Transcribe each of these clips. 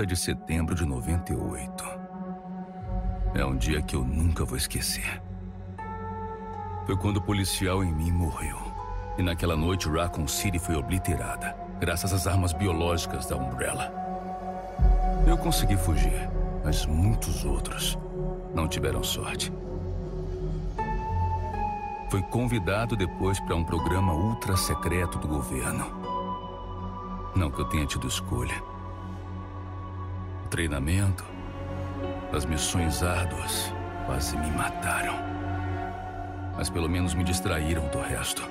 30 de setembro de 98. É um dia que eu nunca vou esquecer. Foi quando o policial em mim morreu. E naquela noite Raccoon City foi obliterada, graças às armas biológicas da Umbrella. Eu consegui fugir, mas muitos outros não tiveram sorte. Foi convidado depois para um programa ultra secreto do governo. Não que eu tenha tido escolha. Treinamento, as missões árduas quase me mataram. Mas pelo menos me distraíram do resto.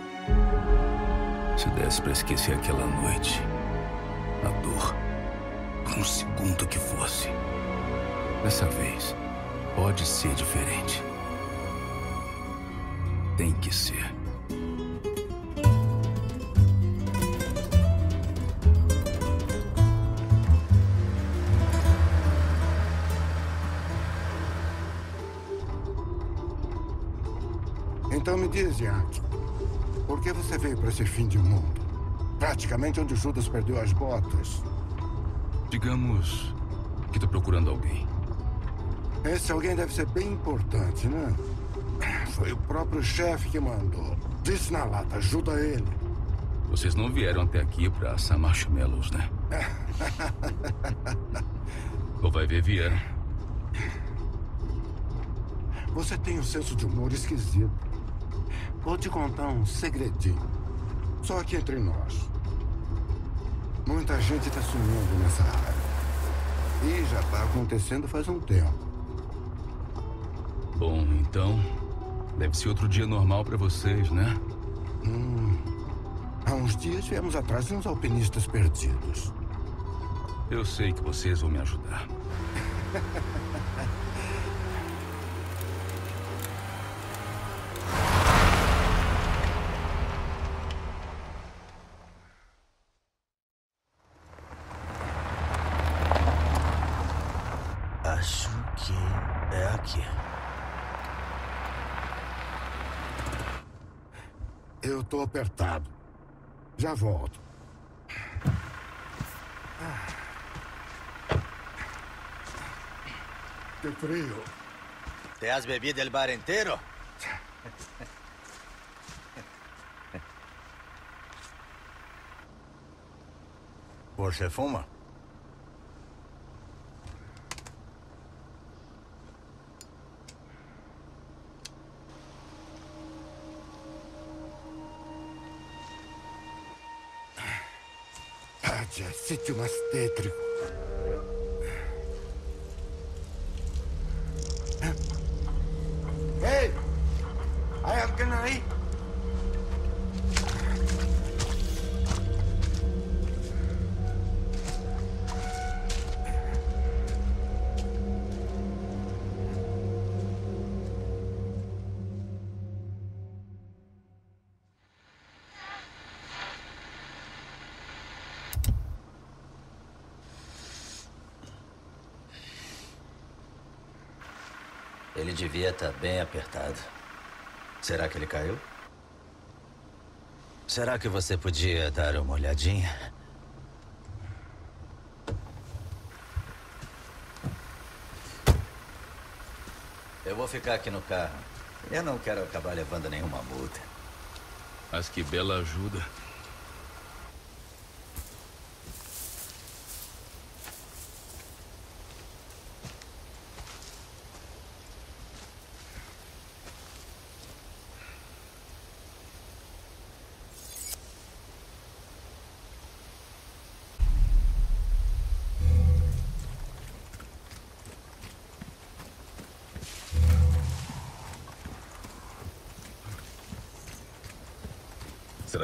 Se desse para esquecer aquela noite, a dor, por um segundo que fosse. Dessa vez, pode ser diferente. Tem que ser. Você veio para esse fim de mundo? Praticamente onde Judas perdeu as botas. Digamos que estou procurando alguém. Esse alguém deve ser bem importante, né? Foi o próprio chefe que mandou. Disse na lata, ajuda ele. Vocês não vieram até aqui para assar marshmallows, né? Ou vai ver vieram. Você tem um senso de humor esquisito. Vou te contar um segredinho. Só aqui entre nós. Muita gente está sumindo nessa área. E já está acontecendo faz um tempo. Bom, então. Deve ser outro dia normal para vocês, né? Hum. Há uns dias viemos atrás de uns alpinistas perdidos. Eu sei que vocês vão me ajudar. Acho que é aqui. Eu tô apertado. Já volto. Que frio. ¿Te has bebido el bar entero? ¿Por se fuma? Sitio más tétrico. Ele devia estar bem apertado. Será que ele caiu? Será que você podia dar uma olhadinha? Eu vou ficar aqui no carro. Eu não quero acabar levando nenhuma multa. Mas que bela ajuda.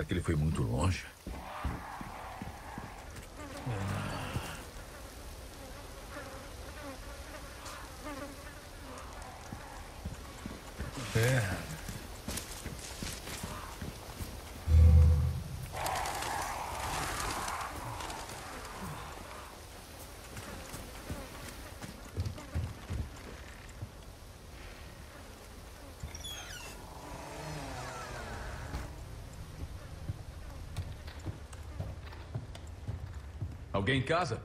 Que ele foi muito longe? É. Alguém em casa?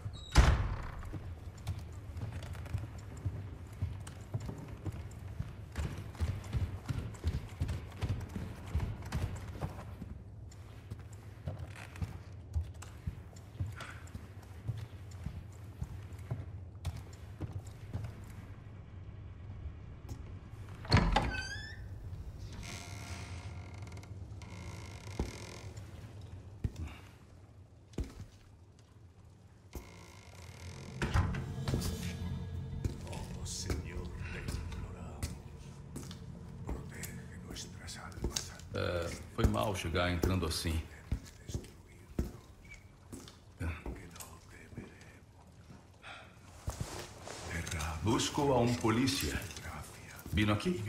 Foi mal chegar entrando assim. Busco a um polícia. Vino aqui?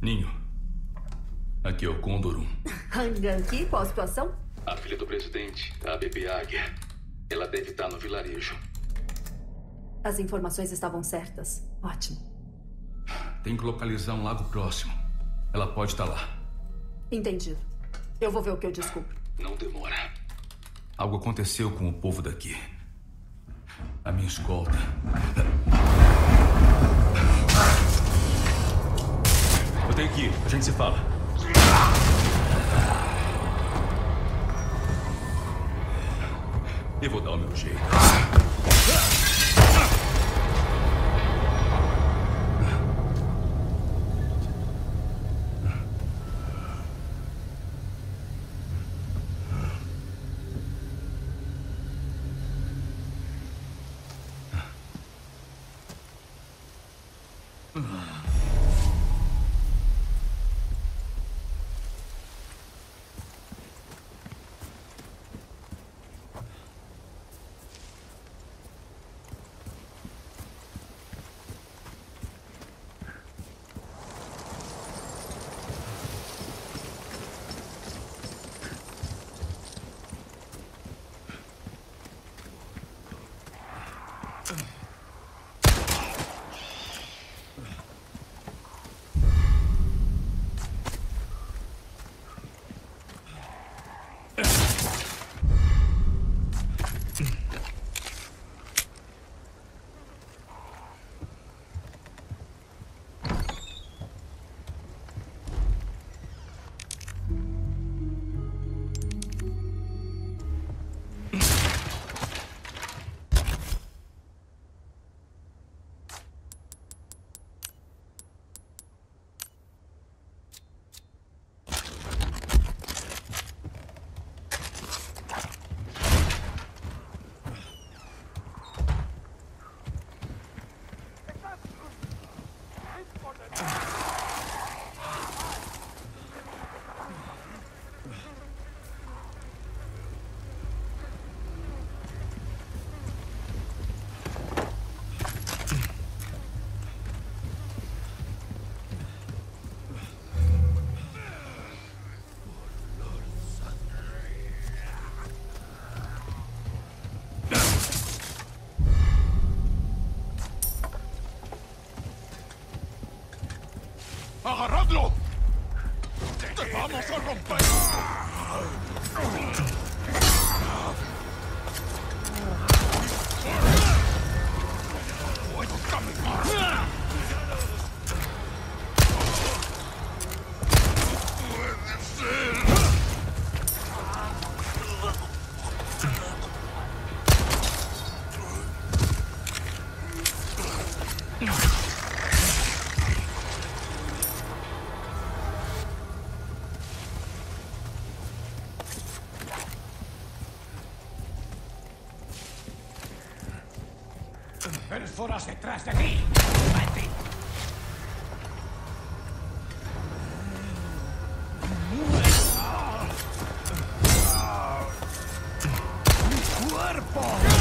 Ninho. Aqui é o Condor 1. Hanganki, qual a situação? A filha do presidente, a bebê Águia. Ela deve estar no vilarejo. As informações estavam certas. Ótimo. Tem que localizar um lago próximo. Ela pode estar lá. Entendido. Eu vou ver o que eu descubro. Não demora. Algo aconteceu com o povo daqui. A minha escolta. Tenho que ir. A gente se fala. Eu vou dar o meu jeito. horas detrás de ti. ¡Mi cuerpo!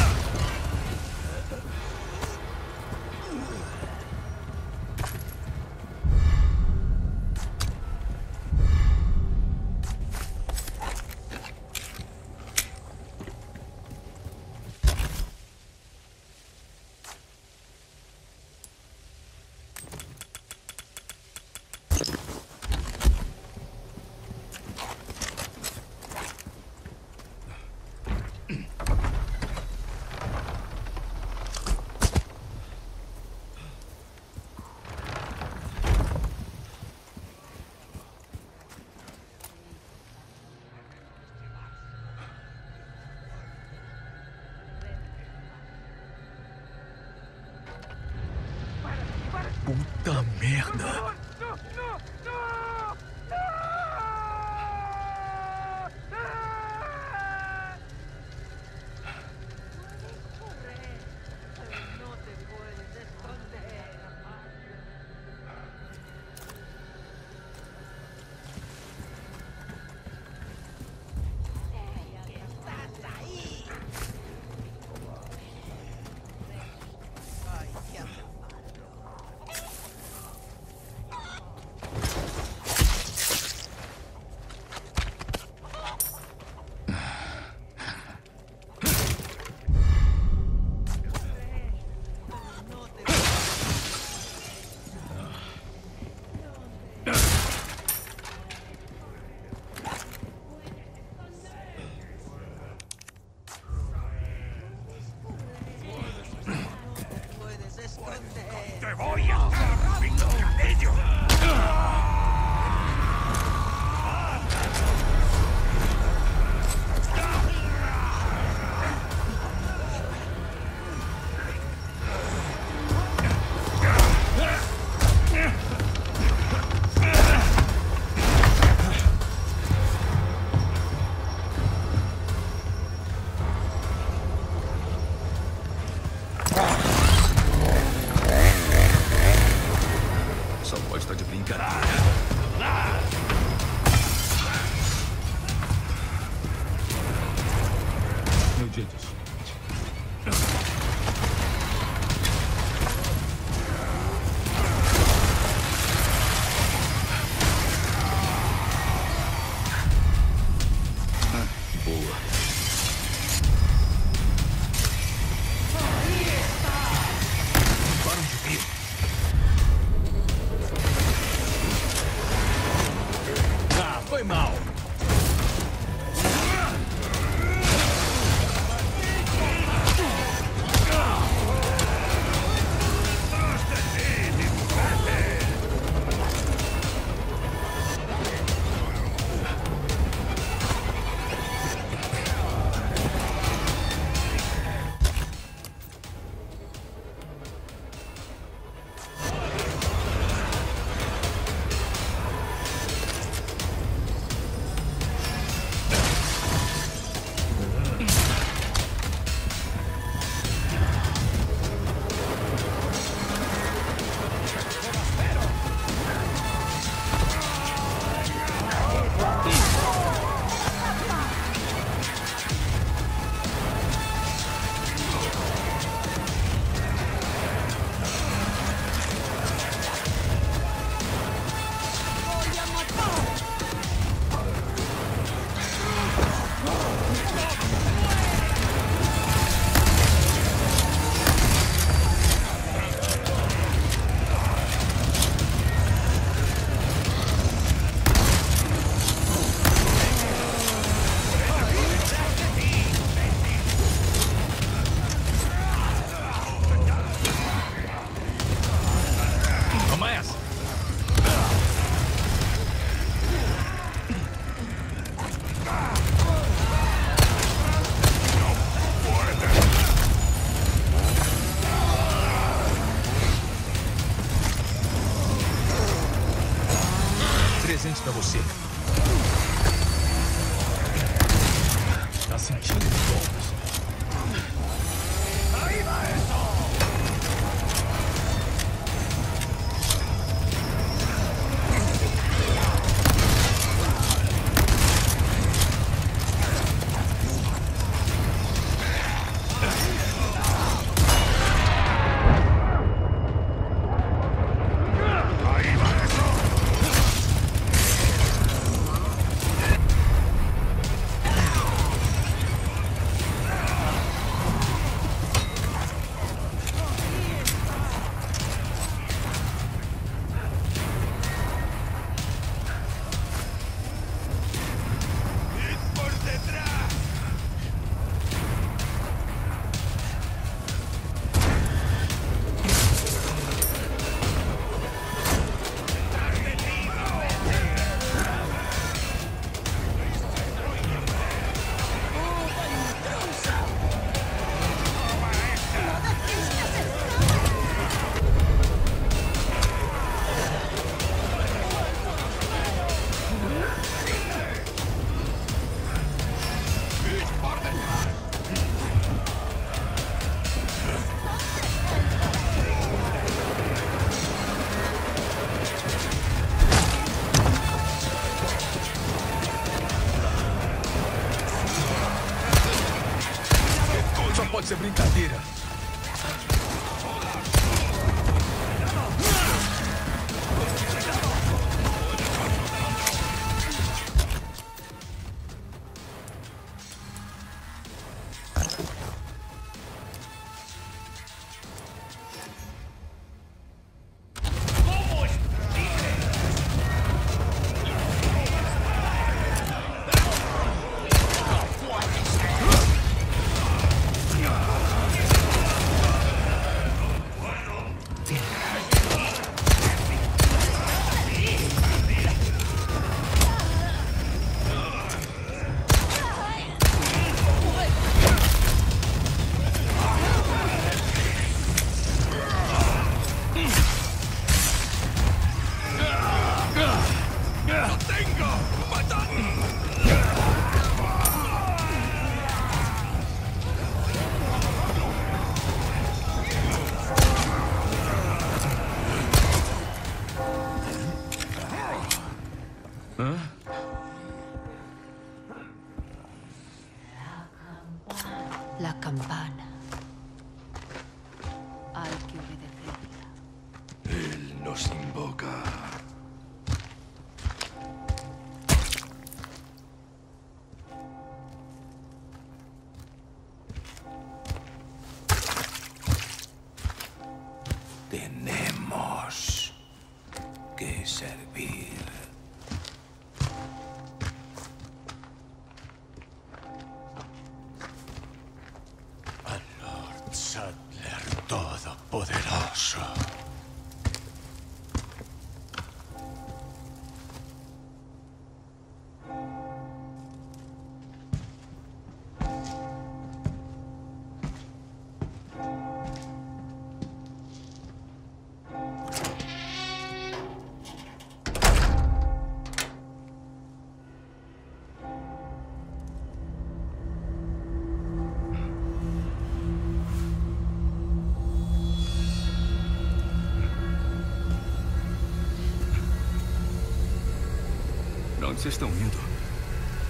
Vocês estão indo?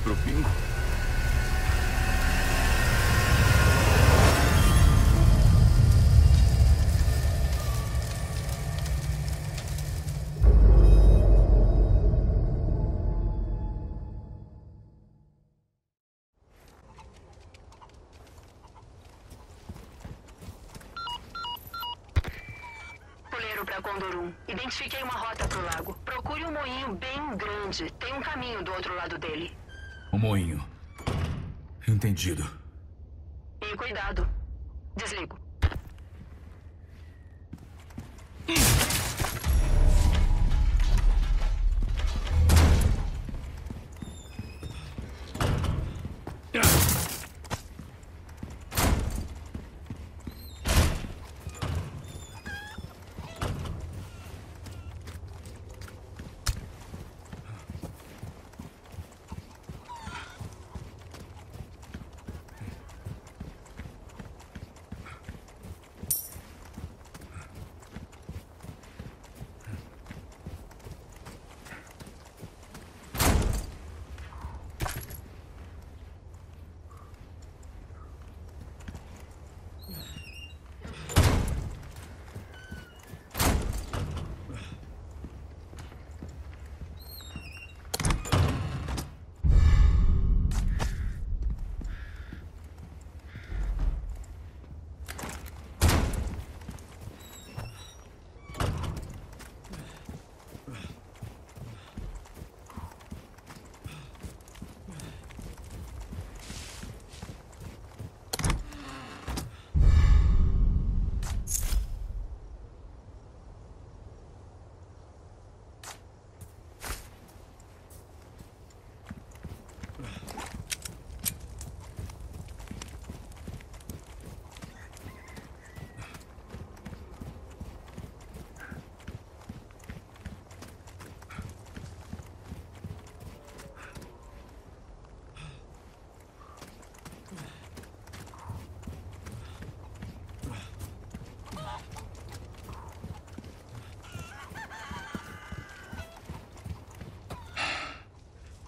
Pro bingo? Puleiro para Condor 1. Identifiquei uma rota pro lago. Procure um moinho bem grande. Tem um caminho do outro lado dele. O moinho. Entendido.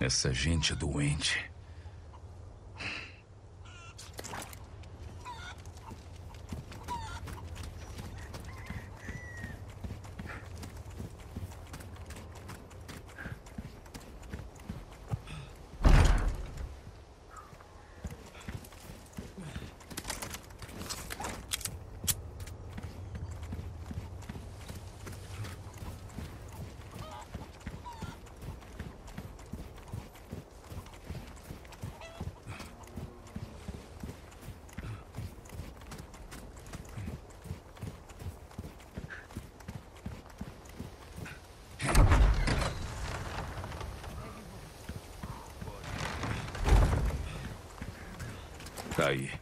Essa gente é doente. Está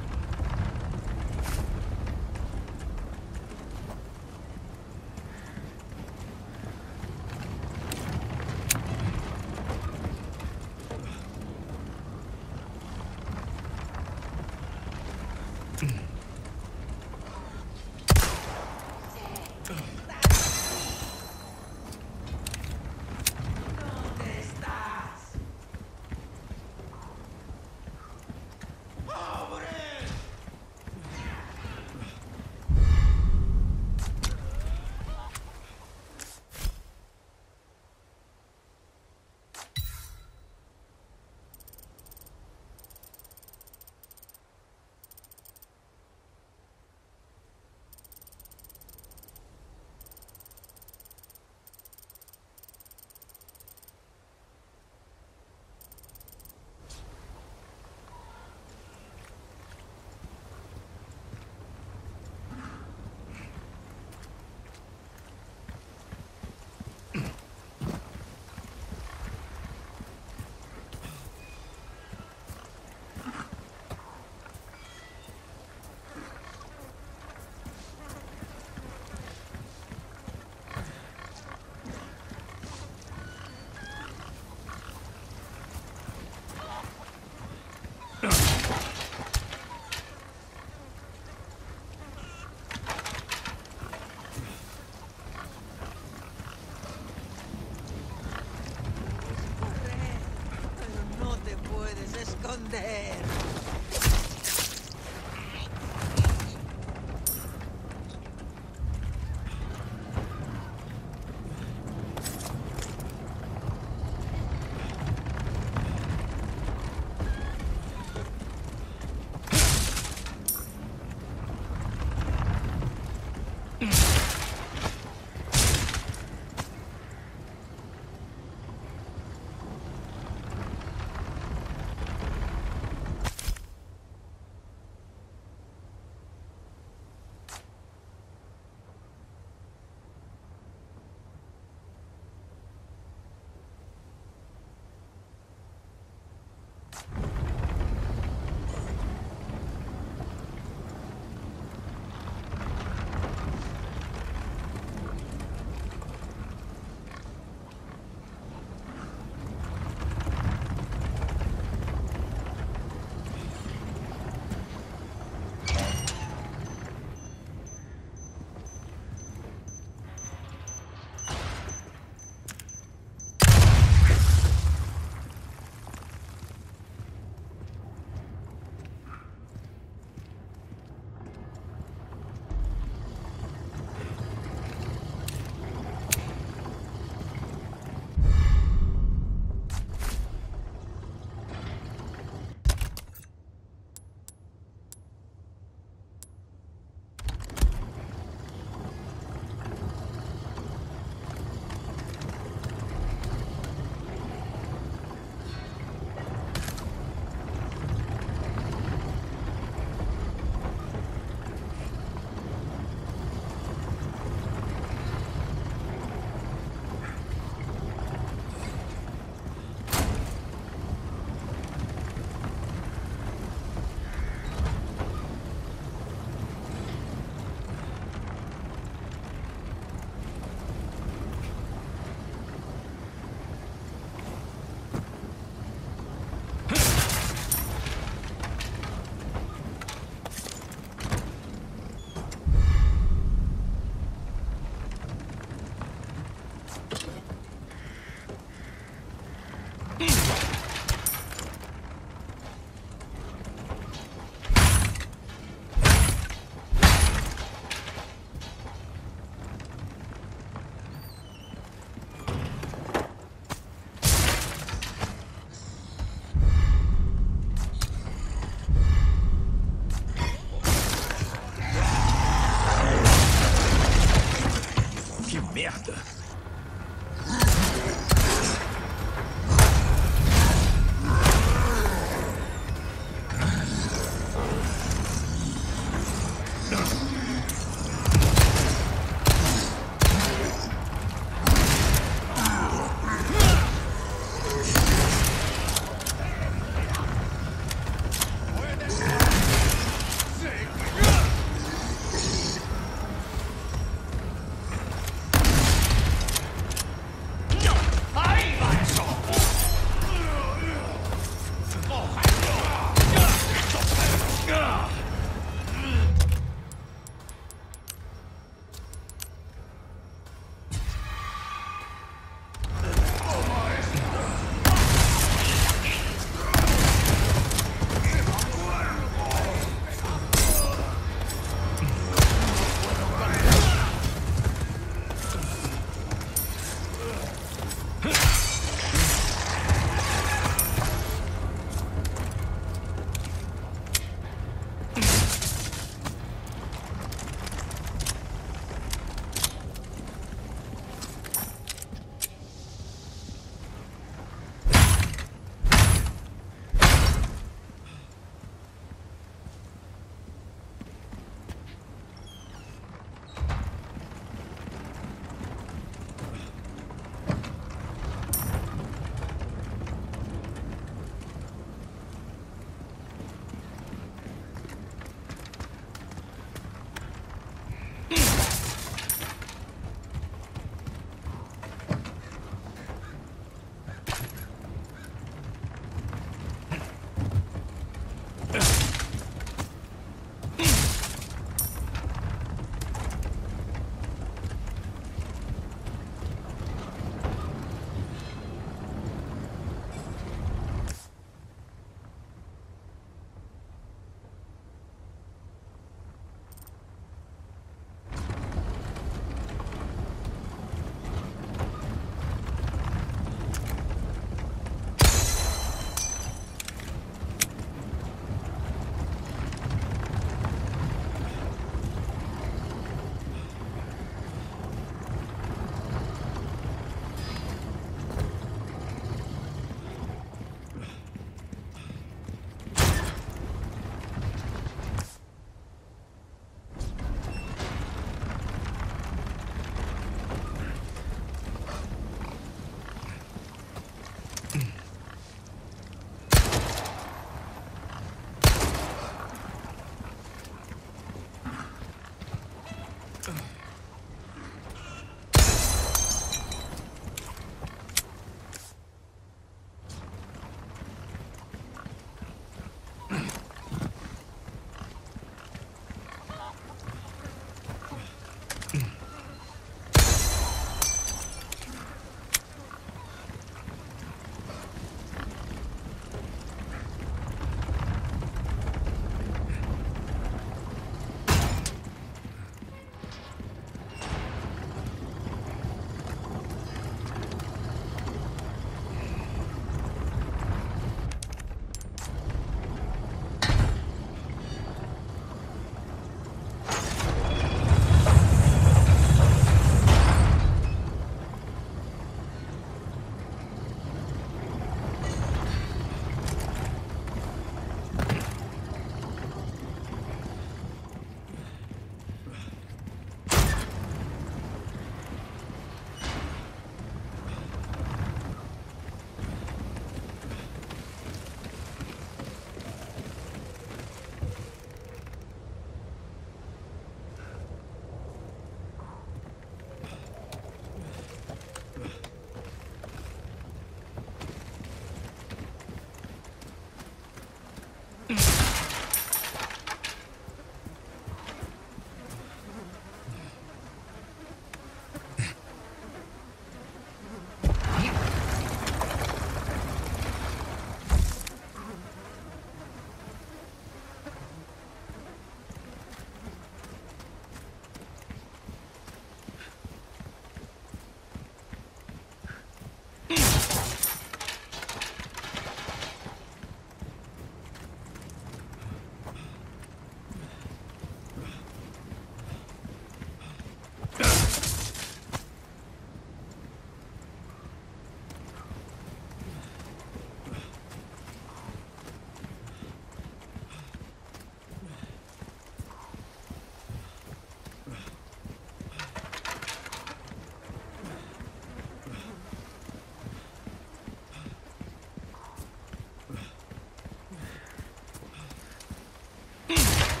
Mm.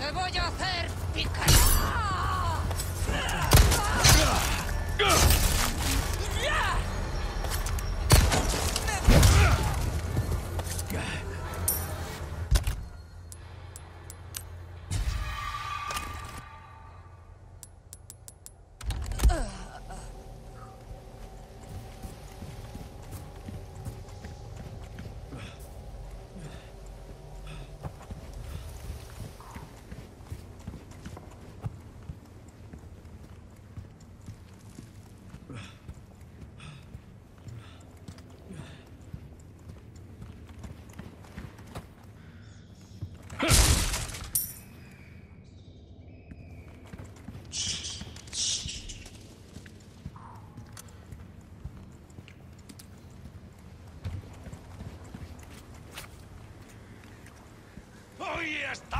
¡Te voy a hacer picar! ¡Fiesta!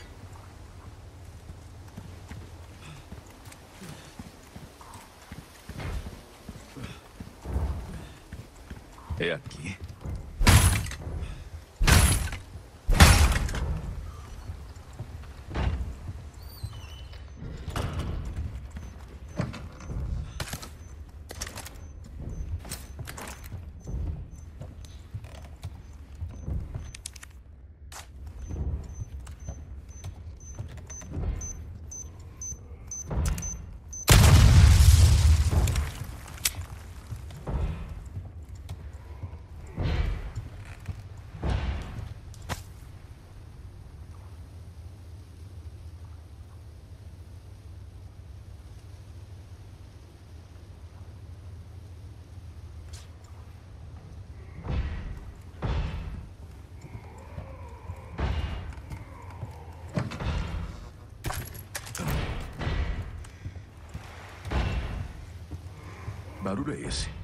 É aqui. Barulho é esse?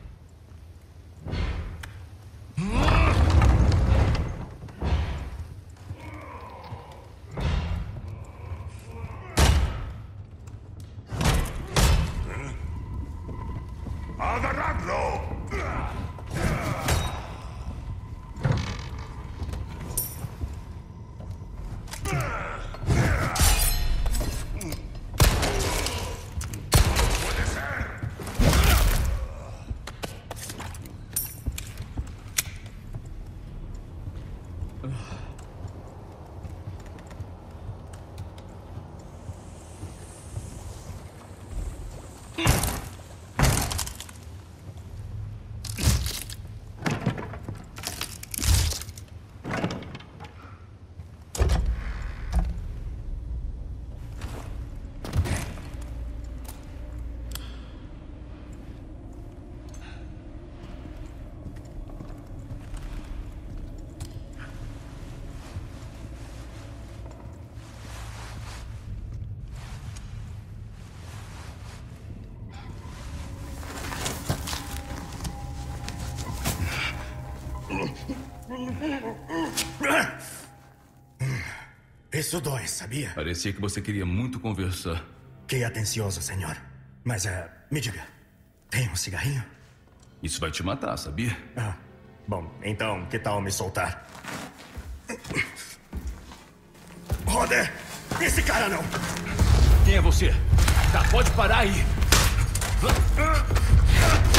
Isso dói, sabia? Parecia que você queria muito conversar. Que atencioso, senhor. Mas, é, me diga, tem um cigarrinho? Isso vai te matar, sabia? Ah, bom, então, que tal me soltar? Roder! Esse cara não! Quem é você? Tá, pode parar aí! Difícil.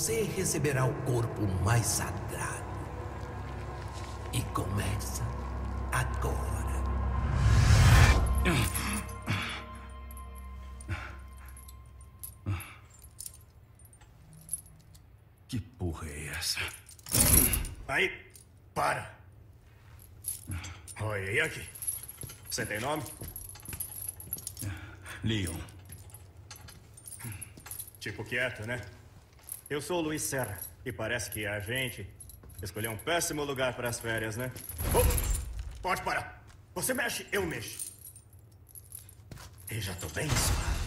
Você receberá o corpo mais sagrado. E começa agora. Que porra é essa? Aí, para. Oi, Yankee. Você tem nome? Leon. Tipo quieto, né? Eu sou o Luiz Serra. E parece que a gente escolheu um péssimo lugar para as férias, né? Oh, pode parar. Você mexe, eu mexo. E já tô bem suave.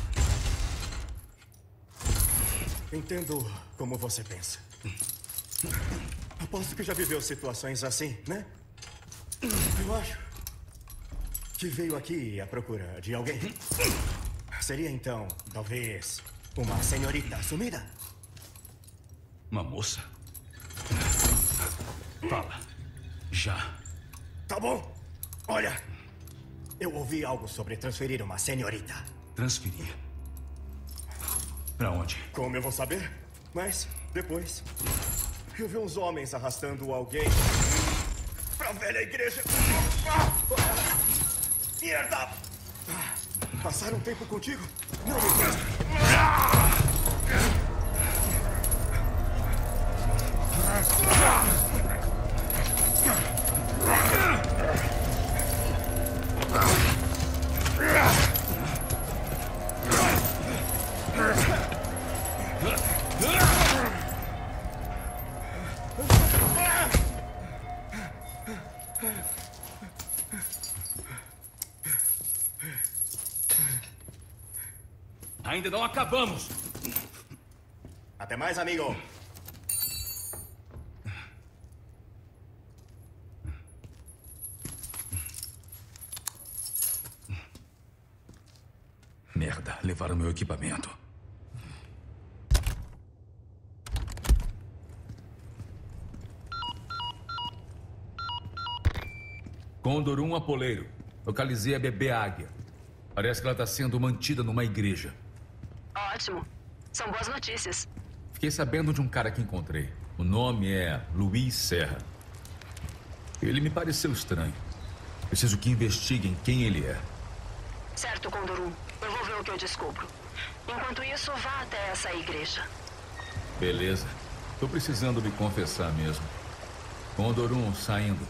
Entendo como você pensa. Aposto que já viveu situações assim, né? Eu acho que veio aqui à procura de alguém. Seria então, talvez, uma senhorita sumida? Uma moça? Fala. Já. Tá bom. Olha, eu ouvi algo sobre transferir uma senhorita. Transferir? Pra onde? Como eu vou saber? Mas, depois, eu vi uns homens arrastando alguém pra velha igreja. Merda! Passaram tempo contigo? Não me. Ainda não acabamos! Até mais, amigo. Merda, levaram meu equipamento. Condor 1 Apoleiro. Localizei a bebê águia. Parece que ela está sendo mantida numa igreja. Ótimo. São boas notícias. Fiquei sabendo de um cara que encontrei. O nome é Luiz Serra. Ele me pareceu estranho. Preciso que investiguem quem ele é. Certo, Condorum. Eu vou ver o que eu descubro. Enquanto isso, vá até essa igreja. Beleza. Tô precisando me confessar mesmo. Condor 1 saindo.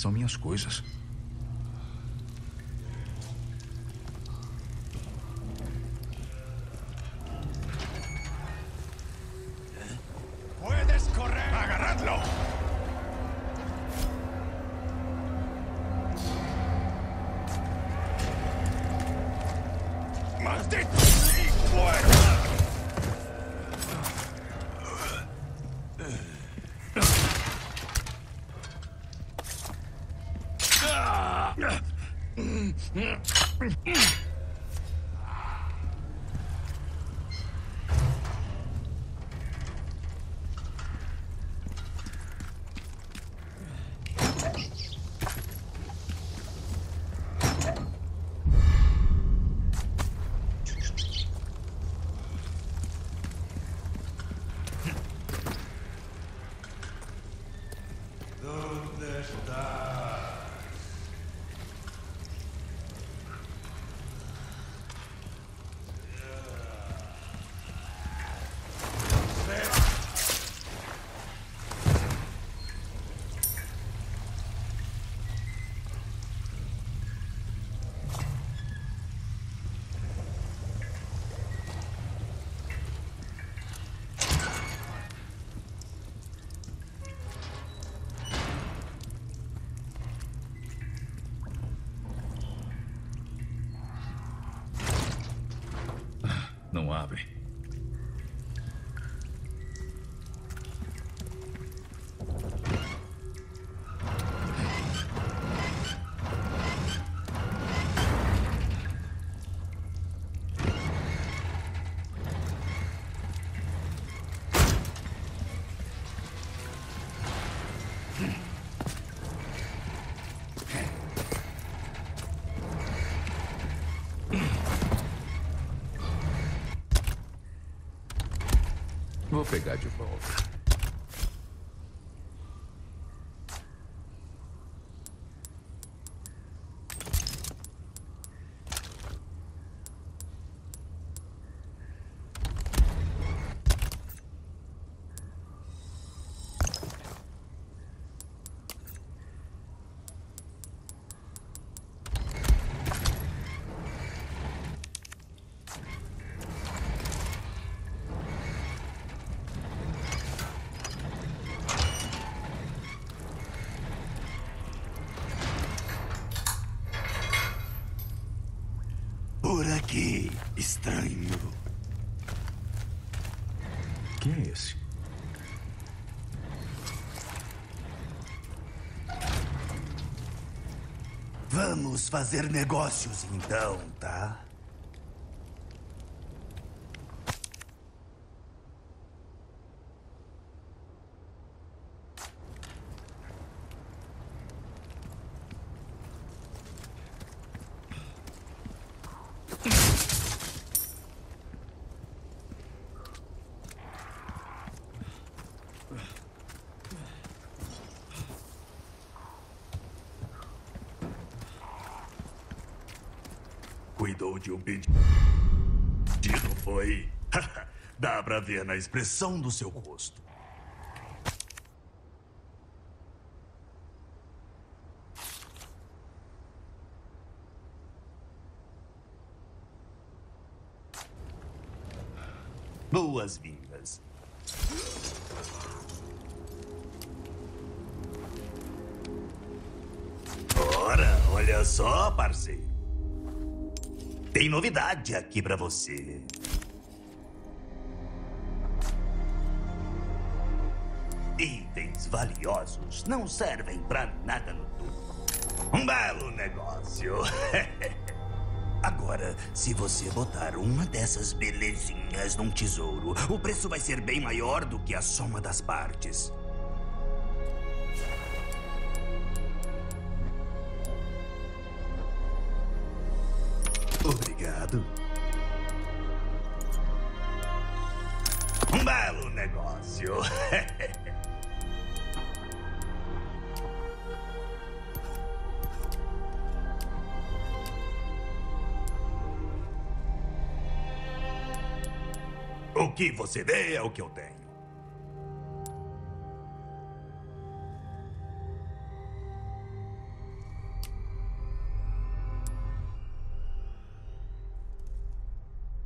São minhas coisas. die. Pegar de volta. Por aqui, estranho. Quem é esse? Vamos fazer negócios então, tá? Cuidou de um pedido, foi? Dá pra ver na expressão do seu rosto. Boas-vindas. Ora, olha só, parceiro. Tem novidade aqui pra você. Itens valiosos não servem pra nada no túmulo. Um belo negócio. Agora, se você botar uma dessas belezinhas num tesouro, o preço vai ser bem maior do que a soma das partes. O que você vê é o que eu tenho.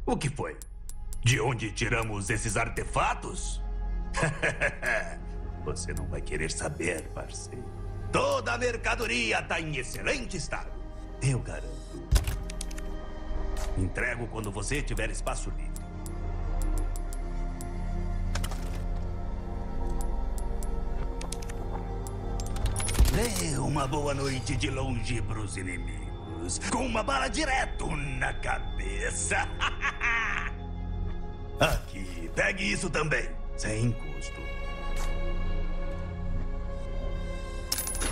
O que foi? De onde tiramos esses artefatos? você não vai querer saber, parceiro. Toda a mercadoria está em excelente estado. Eu garanto. Entrego quando você tiver espaço livre. Uma boa noite de longe pros inimigos. Com uma bala direto na cabeça. Aqui, pegue isso também. Sem custo.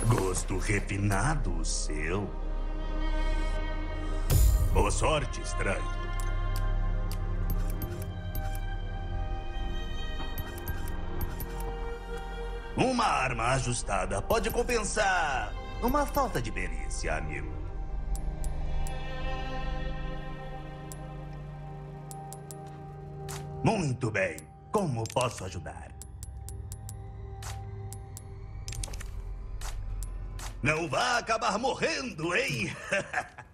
Gosto refinado seu. Boa sorte, estranho. Uma arma ajustada pode compensar uma falta de perícia, amigo. Muito bem. Como posso ajudar? Não vá acabar morrendo, hein?